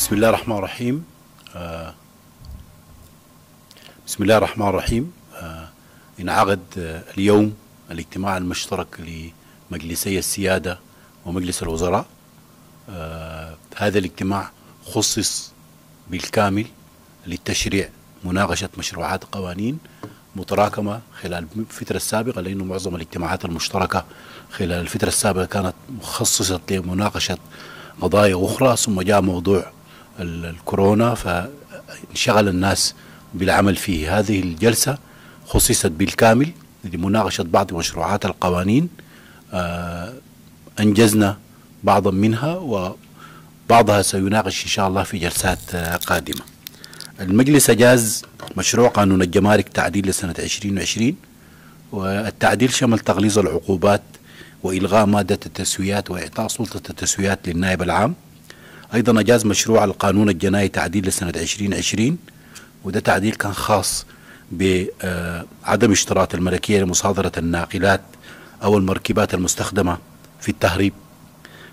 بسم الله الرحمن الرحيم. آه بسم الله الرحمن الرحيم. آه انعقد آه اليوم الاجتماع المشترك لمجلسي السيادة ومجلس الوزراء. آه هذا الاجتماع خصص بالكامل للتشريع مناقشة مشروعات قوانين متراكمة خلال الفترة السابقة لأنه معظم الاجتماعات المشتركة خلال الفترة السابقة كانت مخصصة لمناقشة قضايا أخرى ثم جاء موضوع الكورونا فانشغل الناس بالعمل فيه. هذه الجلسة خصصت بالكامل لمناقشة بعض مشروعات القوانين. آه أنجزنا بعضا منها وبعضها سيناقش إن شاء الله في جلسات آه قادمة. المجلس أجاز مشروع قانون الجمارك تعديل لسنة 2020 والتعديل شمل تغليظ العقوبات وإلغاء مادة التسويات وإعطاء سلطة التسويات للنائب العام. أيضا أجاز مشروع القانون الجنائي تعديل لسنة 2020 وده تعديل كان خاص بعدم اشتراط الملكية لمصادرة الناقلات أو المركبات المستخدمة في التهريب.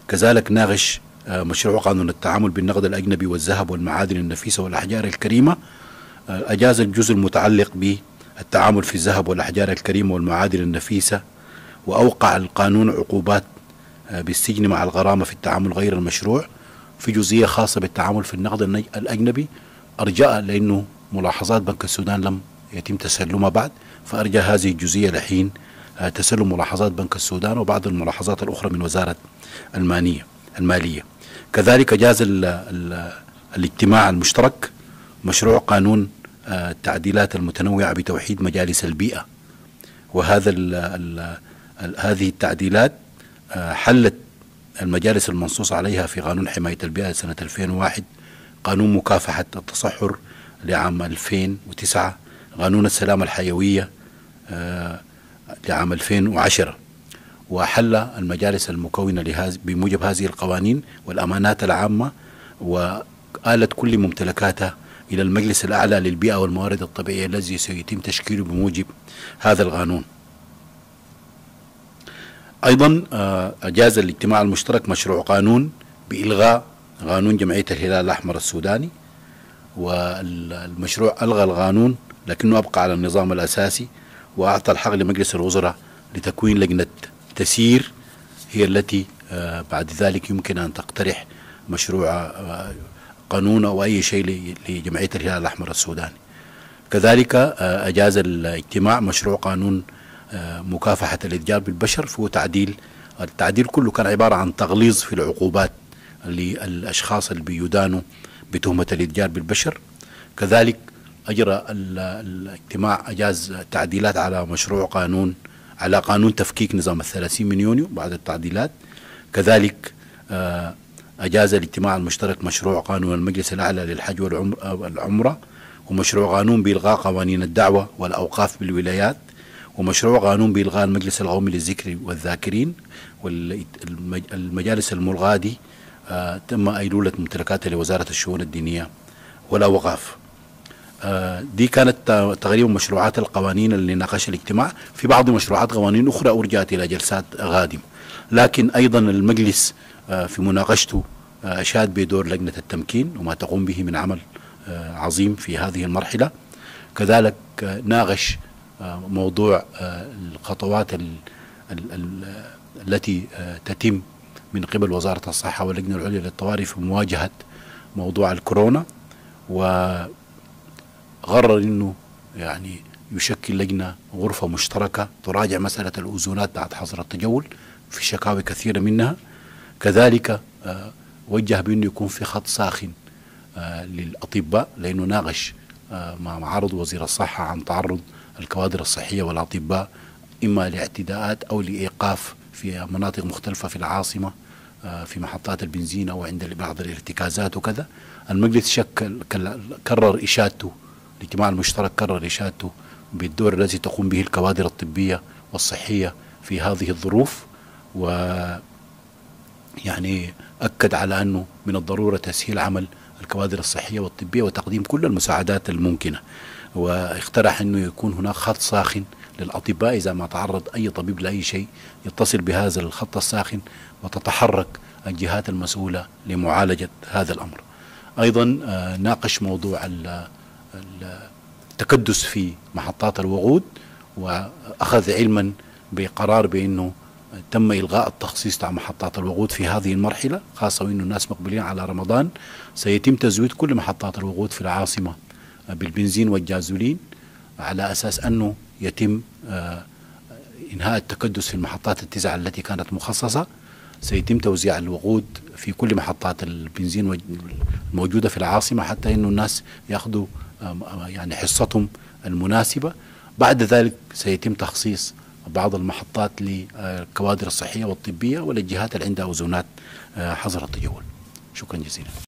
كذلك ناقش مشروع قانون التعامل بالنقد الأجنبي والذهب والمعادن النفيسة والأحجار الكريمة. أجاز الجزء المتعلق بالتعامل في الذهب والأحجار الكريمة والمعادن النفيسة وأوقع القانون عقوبات بالسجن مع الغرامة في التعامل غير المشروع. في جزئية خاصة بالتعامل في النقد الأجنبي. أرجاء لأنه ملاحظات بنك السودان لم يتم تسلمها بعد فأرجى هذه الجزئية لحين تسلم ملاحظات بنك السودان وبعض الملاحظات الأخرى من وزارة المانية المالية. كذلك جاز ال ال الاجتماع المشترك مشروع قانون التعديلات المتنوعة بتوحيد مجالس البيئة. وهذا ال ال هذه التعديلات حلت المجالس المنصوص عليها في قانون حماية البيئة سنة 2001 قانون مكافحة التصحر لعام 2009 قانون السلامة الحيوية لعام 2010 وحل المجالس المكونة لهذه بموجب هذه القوانين والأمانات العامة وآلت كل ممتلكاتها إلى المجلس الأعلى للبيئة والموارد الطبيعية الذي سيتم تشكيله بموجب هذا القانون. أيضا أجاز الاجتماع المشترك مشروع قانون بإلغاء قانون جمعية الهلال الأحمر السوداني والمشروع ألغى القانون لكنه أبقى على النظام الأساسي وأعطى الحق لمجلس الوزراء لتكوين لجنة تسيير هي التي بعد ذلك يمكن أن تقترح مشروع قانون أو أي شيء لجمعية الهلال الأحمر السوداني. كذلك أجاز الاجتماع مشروع قانون مكافحة الإتجار بالبشر فهو تعديل التعديل كله كان عبارة عن تغليظ في العقوبات للأشخاص اللي بيدانوا بتهمة الإتجار بالبشر. كذلك أجرى الاجتماع أجاز تعديلات على مشروع قانون على قانون تفكيك نظام الثلاثين من يونيو بعد التعديلات. كذلك أجاز الاجتماع المشترك مشروع قانون المجلس الأعلى للحج والعمرة ومشروع قانون بإلغاء قوانين الدعوة والأوقاف بالولايات. ومشروع قانون بإلغاء المجلس القومي للذكر والذاكرين والمجالس الملغاة دي آه تم أيلولة ممتلكاتها لوزارة الشؤون الدينية والأوقاف آه دي كانت تقريبا مشروعات القوانين اللي ناقش الاجتماع. في بعض مشروعات قوانين أخرى أرجعت إلى جلسات قادمة لكن أيضا المجلس آه في مناقشته أشاد بدور لجنة التمكين وما تقوم به من عمل عظيم في هذه المرحلة. كذلك ناقش موضوع الخطوات ال ال ال التي تتم من قبل وزارة الصحة واللجنة العليا للطوارئ في مواجهة موضوع الكورونا. وغرر إنه يعني يشكل لجنة غرفة مشتركة تراجع مسألة الأوزونات بعد حظر التجول في شكاوي كثيرة منها. كذلك وجه بأنه يكون في خط ساخن للأطباء لأنه ناقش مع معارض وزير الصحة عن تعرض الكوادر الصحية والأطباء إما لاعتداءات أو لإيقاف في مناطق مختلفة في العاصمة في محطات البنزين أو عند بعض الارتكازات وكذا. المجلس شكل كرر إشادته الاجتماع المشترك كرر إشادته بالدور الذي تقوم به الكوادر الطبية والصحية في هذه الظروف و يعني أكد على أنه من الضرورة تسهيل عمل الكوادر الصحية والطبية وتقديم كل المساعدات الممكنة. واقترح أنه يكون هناك خط ساخن للأطباء. إذا ما تعرض أي طبيب لأي شيء يتصل بهذا الخط الساخن وتتحرك الجهات المسؤولة لمعالجة هذا الأمر. أيضا آه، ناقش موضوع التكدس في محطات الوقود وأخذ علما بقرار بأنه تم إلغاء التخصيص تاع محطات الوقود في هذه المرحلة خاصة وأنه الناس مقبلين على رمضان. سيتم تزويد كل محطات الوقود في العاصمة بالبنزين والجازولين على أساس أنه يتم آه، إنهاء التكدس في المحطات التسعة التي كانت مخصصة. سيتم توزيع الوقود في كل محطات البنزين الموجودة في العاصمة حتى أنه الناس يأخذوا يعني حصتهم المناسبة. بعد ذلك سيتم تخصيص بعض المحطات للكوادر الصحية والطبية وللجهات اللي عندها أذونات آه، حظر التجول شكرا جزيلا.